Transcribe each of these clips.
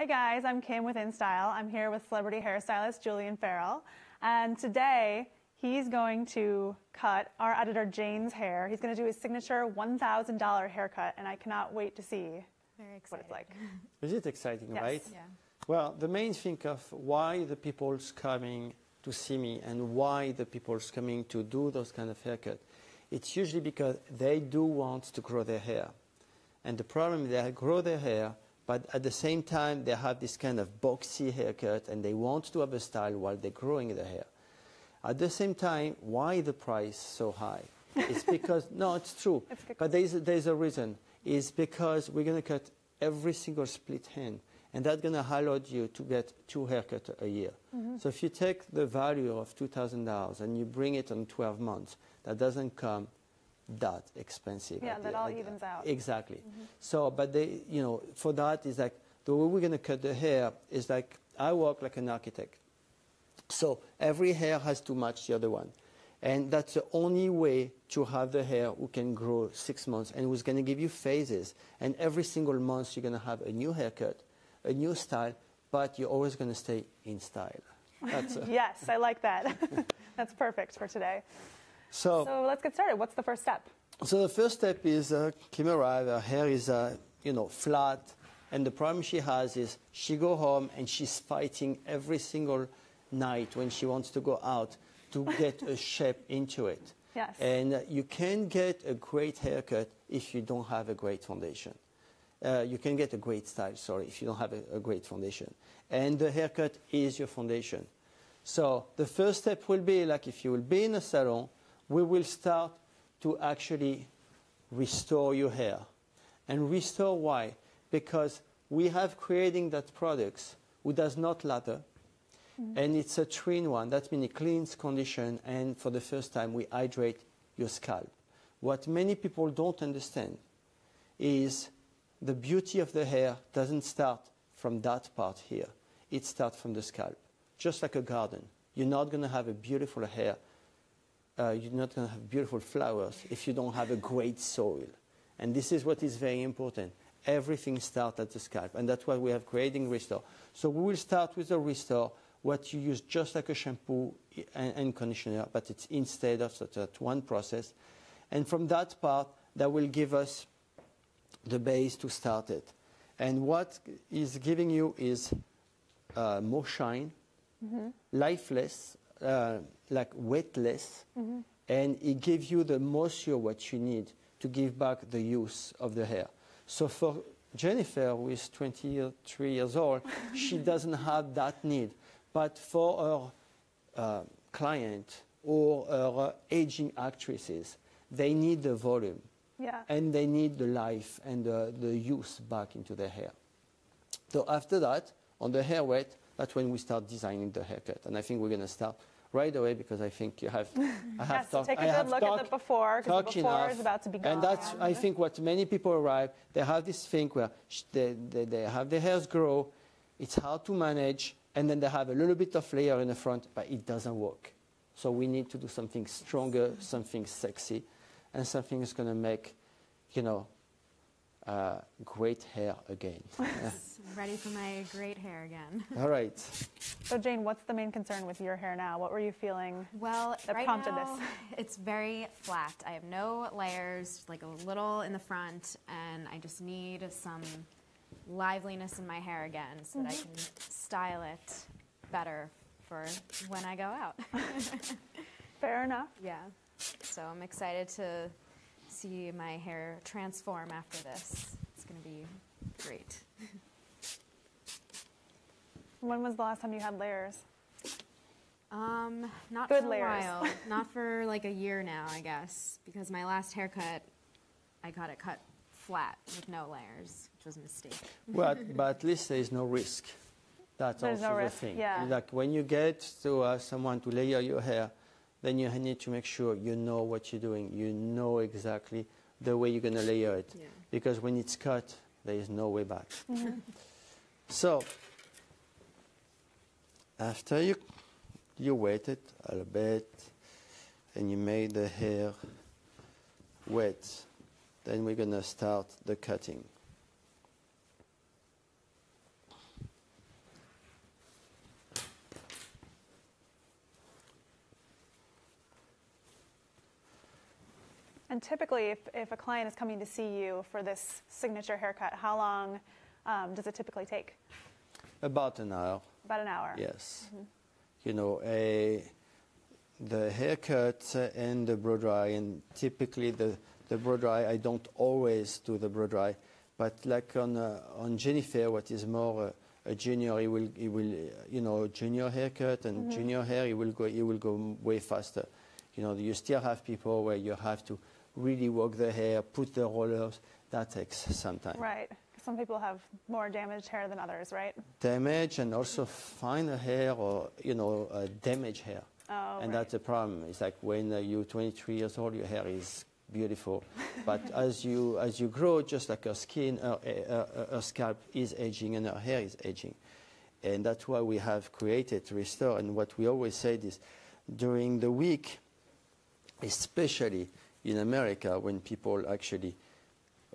Hey guys, I'm Kim with InStyle. I'm here with celebrity hairstylist Julian Farrell. And today he's going to cut our editor Jane's hair. He's going to do his signature $1,000 haircut, and I cannot wait to see Very what it's like. Is it exciting, Yes. right? Yeah. Well, the main thing of why the people's coming to see me and why the people's coming to do those kind of haircut, it's usually because they do want to grow their hair. And the problem is they grow their hair, but at the same time they have this kind of boxy haircut and they want to have a style while they're growing their hair. At the same time, why the price so high? It's because, no, it's true. But there's, there's a reason. It's because we're going to cut every single split hand. And that's going to allow you to get two haircuts a year. Mm-hmm. So if you take the value of $2,000 and you bring it on 12 months, that doesn't come that expensive. Yeah, that the- all the- evens out. Exactly. Mm-hmm. So, but they, you know, for that is like the way we're going to cut the hair is like I work like an architect. So every hair has to match the other one. And that's the only way to have the hair who can grow six months and who's going to give you phases. And every single month you're going to have a new haircut, a new style, but you're always going to stay in style. That's, yes, I like that. That's perfect for today. So, So let's get started. What's the first step? So the first step is uh, Kim arrived. Her hair is, uh, you know, flat, and the problem she has is she go home and she's fighting every single night when she wants to go out to get a shape into it. Yes. And uh, you can get a great haircut if you don't have a great foundation. Uh, you can get a great style, sorry, if you don't have a, a great foundation. And the haircut is your foundation. So the first step will be like if you will be in a salon, we will start to actually restore your hair. And restore why? Because we have creating that products who does not lather, mm-hmm. and it's a three-in one. That means it cleans, condition, and for the first time we hydrate your scalp. What many people don't understand is the beauty of the hair doesn't start from that part here. It starts from the scalp, just like a garden. You're not going to have a beautiful hair. Uh, you're not going to have beautiful flowers if you don't have a great soil. And this is what is very important. Everything starts at the scalp, and that's why we have creating restore. So we will start with the restore, what you use just like a shampoo and, and conditioner, but it's instead of such that one process. And from that part, that will give us the base to start it. And what is giving you is uh, more shine, lifeless, uh, like weightless, and it gives you the moisture what you need to give back the use of the hair. So for Jennifer, who is 23 years old, she doesn't have that need. But for her uh, client or her aging actresses, they need the volume Yeah. and they need the life and the, the use back into their hair. So after that, on the hair weight, that's when we start designing the haircut. And I think we're going to start right away because I think you have. I have Yes, so talked- take a I good have look at the before, 'cause the before enough. is about to be And that's. I think, what many people arrive. They have this thing where they, they, they have their hairs grow. It's hard to manage, and then they have a little bit of layer in the front, but it doesn't work. So we need to do something stronger, something sexy, and something is going to make, you know, uh, great hair again. Ready for my great hair again. All right. So Jane, what's the main concern with your hair now? What were you feeling? Well, That right prompted now, this. it's very flat. I have no layers, like a little in the front, and I just need some liveliness in my hair again so that I Mm-hmm. can style it better for when I go out. Fair enough. yeah. So I'm excited to see my hair transform after this. It's going to be great. When was the last time you had layers? Um, not Good for a layers. while. not for like a year now, I guess, because my last haircut, I got it cut flat with no layers, which was a mistake. But, but at least there is no risk. That's There's also no the risk, thing. yeah. Like when you get to uh, someone to layer your hair, then you need to make sure you know what you're doing. You know exactly the way you're going to layer it. Yeah. Because when it's cut, there is no way back. So, after you, you waited a little bit and you made the hair wet, then we're going to start the cutting. And typically, if, if a client is coming to see you for this signature haircut, how long um, does it typically take? About an hour. About an hour. Yes. You know, a, the haircut and the blow dry, and typically the, the blow dry, I don't always do the blow dry, but like on, uh, on Jennifer, what is more uh, a junior, he will, he will, uh, you know, junior haircut and junior hair, he will go, he will go way faster. You know, you still have people where you have to really work the hair, put the rollers. That takes some time. Right. Some people have more damaged hair than others, right? damage and also finer hair or you know uh, damaged hair Oh, and right. that's the problem it's like when uh, you're 23 years old your hair is beautiful but as you as you grow just like her skin her, her, her- her scalp is aging and her hair is aging and that's why we have created restore and what we always said is during the week especially in america when people actually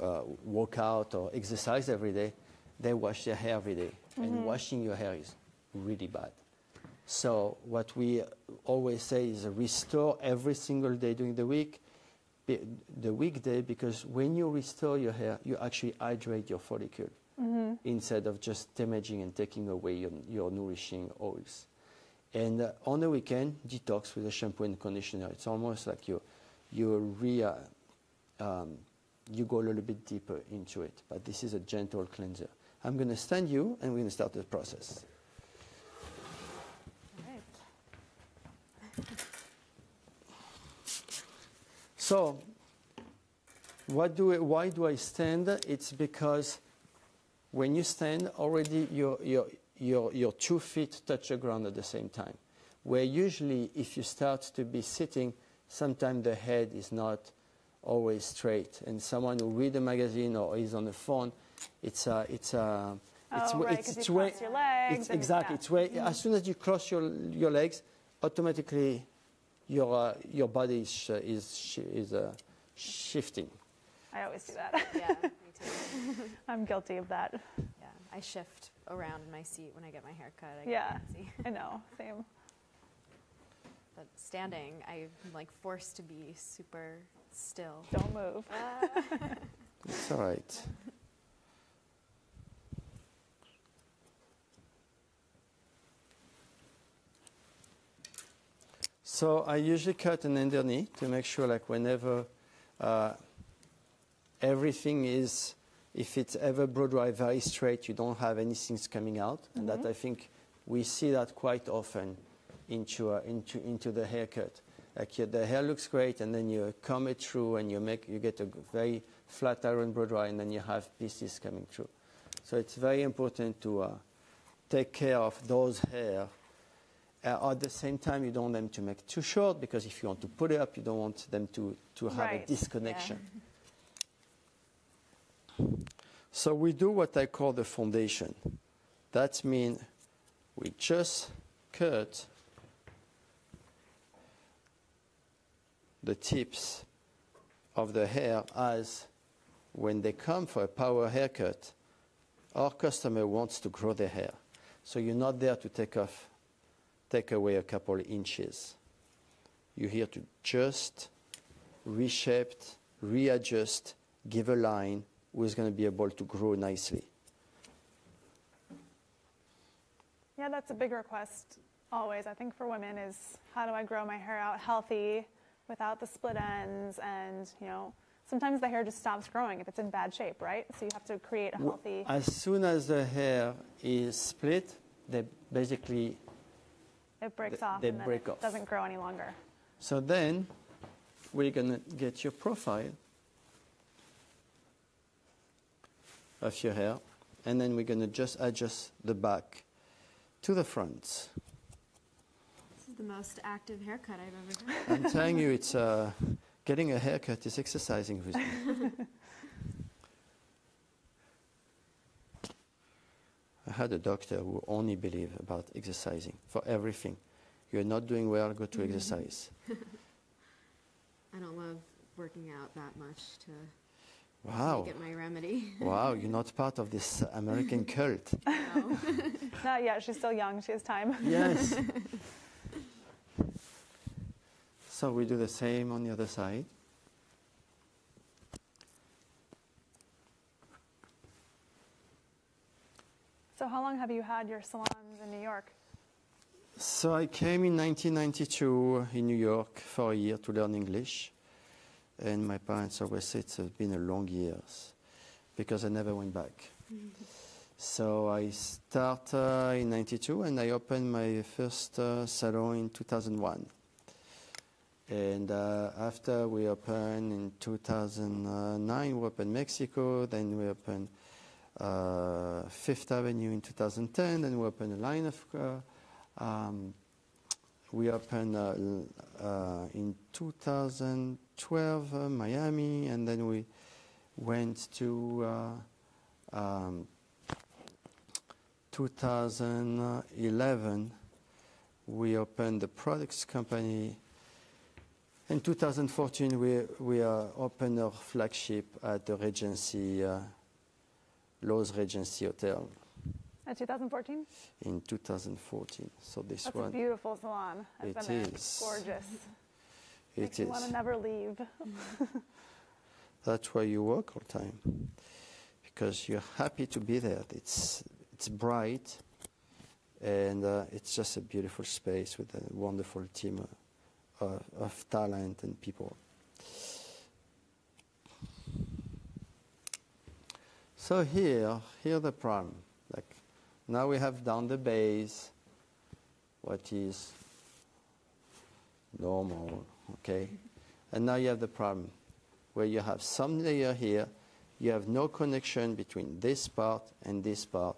uh, work out or exercise every day, they wash their hair every day. And washing your hair is really bad. So what we always say is restore every single day during the week, the weekday, because when you restore your hair, you actually hydrate your follicle instead of just damaging and taking away your, your nourishing oils. And uh, on the weekend, detox with a shampoo and conditioner. It's almost like you, you re, um, you go a little bit deeper into it. But this is a gentle cleanser. I'm going to stand you, and we're going to start the process. So, what do I, why do I stand? It's because when you stand, already your, your, your, your two feet touch the ground at the same time. Where usually, if you start to be sitting, sometimes the head is not always straight. And someone who read a magazine or is on the phone, it's a, it's a, it's, Oh, wa- right, it's, 'cause it's you way- cross your legs It's exactly. yeah. It's way, as soon as you cross your, your legs, automatically your, uh, your body is, sh- is, sh- is uh, shifting. I always do that. Yeah, me too. I'm guilty of that. Yeah, I shift around in my seat when I get my hair cut. I Yeah. fancy. I know. Same. But standing, I'm like forced to be super still. Don't move. It's all right. So I usually cut an underneath to make sure, like whenever uh, everything is, if it's ever blow dry very straight, you don't have anything coming out, and that I think we see that quite often into uh, into into the haircut. Like your, the hair looks great, and then you comb it through, and you make you get a very flat iron dry, and then you have pieces coming through. So it's very important to uh, take care of those hair. Uh, at the same time, you don't want them to make too short because if you want to put it up, you don't want them to, to have Right, a disconnection. So we do what I call the foundation. That means we just cut the tips of the hair as when they come for a power haircut, our customer wants to grow their hair. So you're not there to take off, take away a couple inches. You're here to just reshape, readjust, give a line who is going to be able to grow nicely. Yeah, that's a big request always. I think for women is how do I grow my hair out healthy without the split ends and, you know, sometimes the hair just stops growing if it's in bad shape, right? So you have to create a healthy As soon as the hair is split, they basically it breaks they- off they break it off. doesn't grow any longer. So then we're going to get your profile of your hair, and then we're going to just adjust the back to the front. This is the most active haircut I've ever done. I'm telling you, it's uh, getting a haircut is exercising with me. I had a doctor who only believed about exercising for everything. You're not doing well, go to exercise. I don't love working out that much to Wow. get my remedy. Wow, you're not part of this American cult. No. Not yet. She's still young. She has time. Yes. So we do the same on the other side. So how long have you had your salons in New York? So I came in 1992 in New York for a year to learn English. And my parents always said it's been a long years because I never went back. so I started uh, in 92 and I opened my first uh, salon in 2001. And uh, after we opened in 2009, we opened Mexico, then we opened uh, Fifth Avenue in 2010, then we opened a line of uh, um, we opened uh, uh, in 2012 uh, Miami, and then we went to um, 2011. We opened the products company. In 2014, we we uh, opened our flagship at the Regency, uh, Loews Regency Hotel At 2014? in 2014. So this That's one. a beautiful salon. I've It been is. It's gorgeous. It Makes you want to never leave. That's why you work all the time, because you're happy to be there. It's it's bright, and uh, it's just a beautiful space with a wonderful team uh, of, of talent and people. So here, here the problem. Like now we have down the base, what is normal, okay, and now you have the problem where you have some layer here, you have no connection between this part and this part,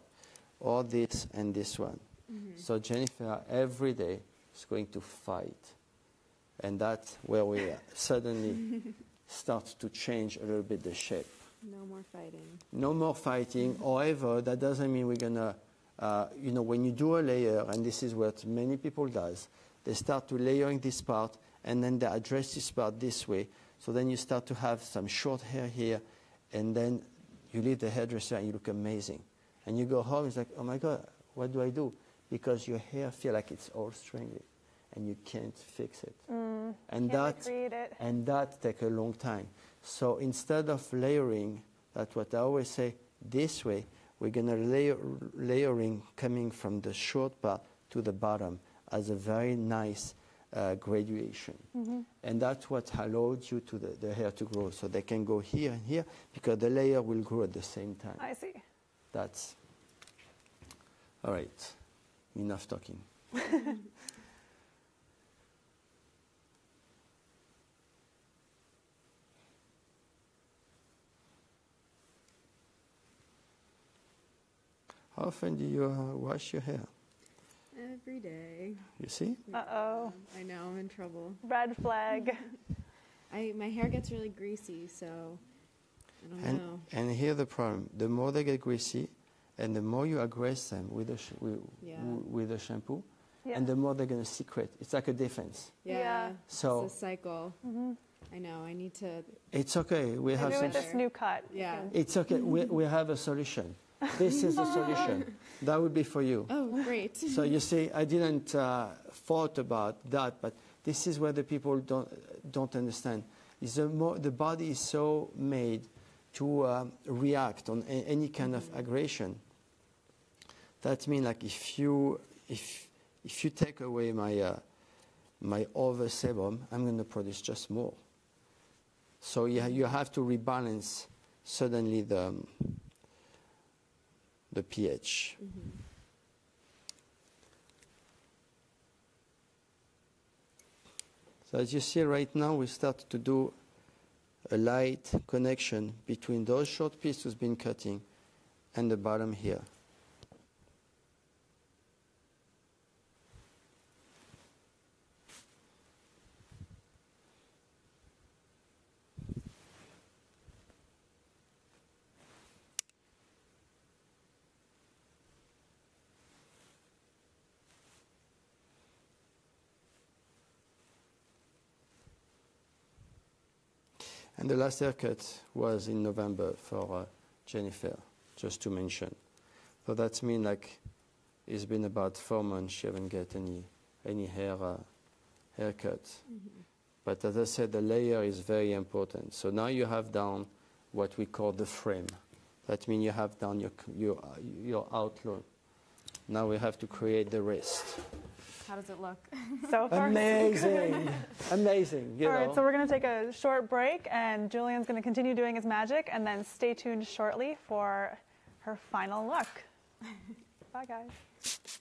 or this and this one. Mm-hmm. So Jennifer every day is going to fight. And that's where we suddenly start to change a little bit the shape. No more fighting. No more fighting. However, that doesn't mean we're gonna, uh, you know, when you do a layer, and this is what many people does, they start to layering this part, and then they address this part this way. So then you start to have some short hair here, and then you leave the hairdresser and you look amazing. And you go home, it's like, oh my God, what do I do? Because your hair feel like it's all stringy, and you can't fix it. and Can't that it. and that take a long time. So instead of layering, that's what I always say, this way, we're going to layer layering coming from the short part to the bottom as a very nice uh, graduation. And that's what allows you to the, the hair to grow. So they can go here and here because the layer will grow at the same time. I see. That's all right. Enough talking. How often do you uh, wash your hair? Every day. You see? Uh oh. I know I'm in trouble. Red flag. I my hair gets really greasy, so I don't And, know. and here's the problem: the more they get greasy, and the more you aggress them with the sh- with, Yeah. with the shampoo, Yeah. and the more they're going to secret. It's like a defense. Yeah. Yeah. So- it's a cycle. I know. I need to. It's okay. We have Maybe some. with this new cut. Yeah. It's okay. We, we have a solution. This is the solution. That would be for you. Oh, great. So you see, I didn't uh, thought about that, but this is where the people don't don't understand. Is the more the body is so made to um, react on any kind of aggression. That means like if you if if you take away my uh, my over sebum, I'm going to produce just more. So you, you have to rebalance suddenly the um, the pH. So as you see right now, we start to do a light connection between those short pieces we've been cutting and the bottom here. The last haircut was in November for uh, Jennifer, just to mention. So that means like it's been about four months she haven't get any any hair uh, haircut. But as I said, the layer is very important. So now you have down what we call the frame. That means you have done your, your, your outline. Now we have to create the wrist. How does it look? So far, Amazing, amazing. You All right, know. so we're going to take a short break, and Julian's going to continue doing his magic, and then stay tuned shortly for her final look. Bye, guys.